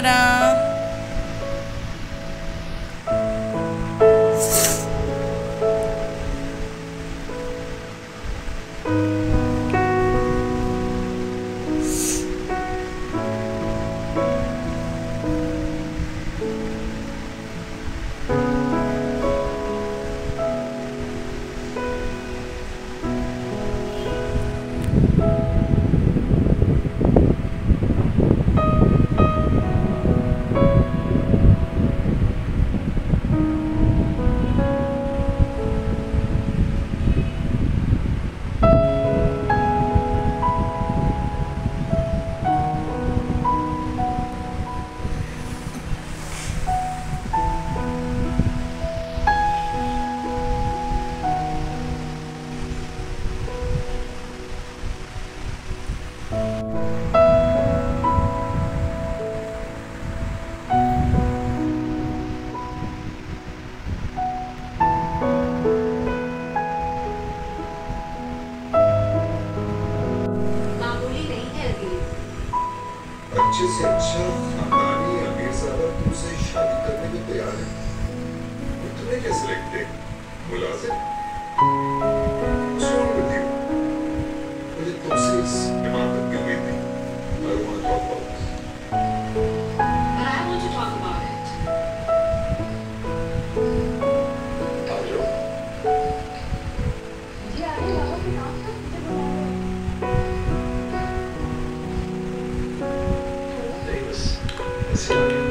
Ta-da! अच्छे से अच्छा खानदानी अमीर साहब तुमसे शादी करने को तैयार है। क्या सिलेक्ट मुलाजिम। Senhor.